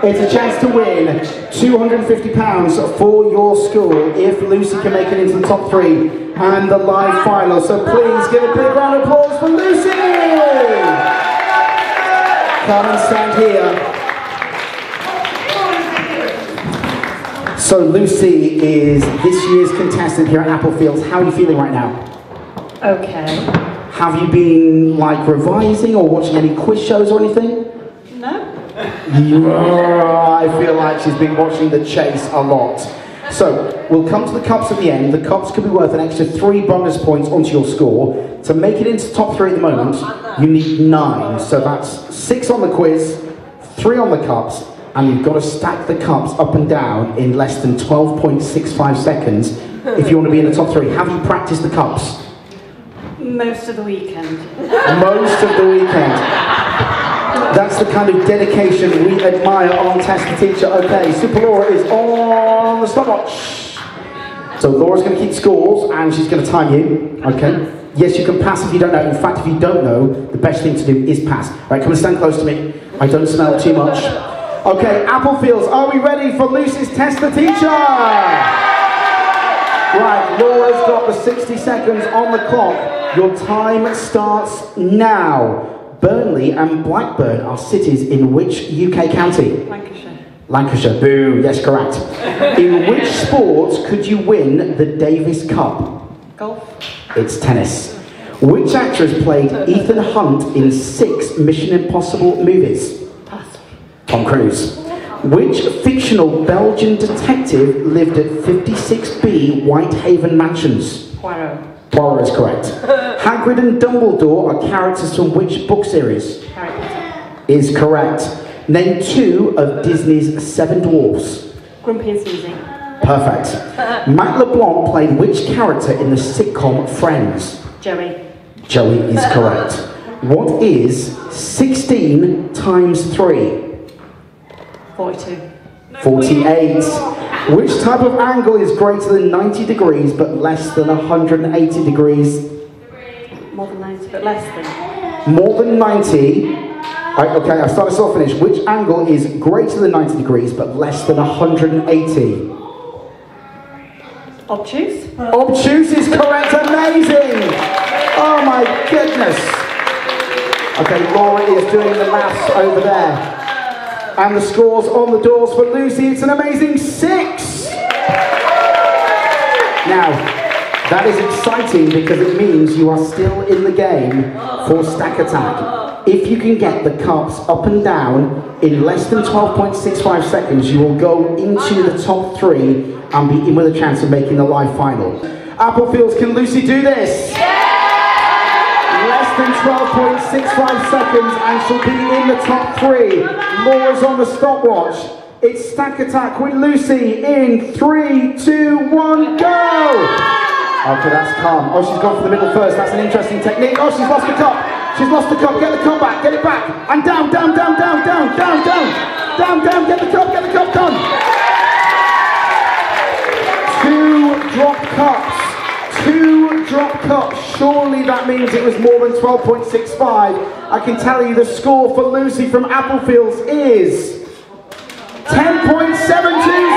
It's a chance to win £250 for your school if Lucie can make it into the top three and the live final. So please give a big round of applause for Lucie! Come and stand here. So Lucie is this year's contestant here at Applefields. How are you feeling right now? Okay. Have you been like revising or watching any quiz shows or anything? Yeah, I feel like she's been watching The Chase a lot. So, we'll come to the cups at the end. The cups could be worth an extra three bonus points onto your score. To make it into top three at the moment, you need nine. So that's six on the quiz, three on the cups, and you've got to stack the cups up and down in less than 12.65 seconds if you want to be in the top three. Have you practiced the cups? Most of the weekend. Most of the weekend. That's the kind of dedication we admire on Test the Teacher. Okay, Super Laura is on the stopwatch. So Laura's going to keep scores and she's going to time you. Okay. Yes, you can pass if you don't know. In fact, if you don't know, the best thing to do is pass. Right, come and stand close to me. I don't smell too much. Okay, Applefields, are we ready for Lucie's Test the Teacher? Right, Laura's got the 60 seconds on the clock. Your time starts now. Burnley and Blackburn are cities in which UK county? Lancashire. Lancashire, boo, yes, correct. In which sport could you win the Davis Cup? Golf. It's tennis. Which actress played Ethan Hunt in six Mission Impossible movies? Pass. Tom Cruise. Which fictional Belgian detective lived at 56B Whitehaven Mansions? Poirot. Poirot is correct. Hagrid and Dumbledore are characters from which book series? Harry Potter. Is correct. Name two of Disney's Seven Dwarfs. Grumpy and Susie. Perfect. Matt LeBlanc played which character in the sitcom Friends? Joey. Joey is correct. What is 16 times 3? 42. 48. Which type of angle is greater than 90 degrees but less than 180 degrees? More than 90, but less than. More than 90. Right, okay, I start this off finish. Which angle is greater than 90 degrees but less than 180? Obtuse. Obtuse is correct. Amazing. Oh my goodness. Okay, Laura is doing the maths over there. And the scores on the doors for Lucie. It's an amazing six. Now, that is exciting because it means you are still in the game for Stack Attack. If you can get the cups up and down in less than 12.65 seconds, you will go into the top three and be in with a chance of making the live final. Applefields, can Lucie do this? less than 12.65 seconds and she'll be in the top three. Laura's on the stopwatch. It's Stack Attack with Lucie in three, two, one, go! Okay, that's calm. Oh, she's gone for the middle first. That's an interesting technique. Oh, she's lost the cup. She's lost the cup, get the cup back, get it back. And down, down, down, down, down, down, down. Down, down, get the cup, get the cup, done. Drop cups. Surely that means it was more than 12.65. I can tell you the score for Lucie from Applefields is 10.72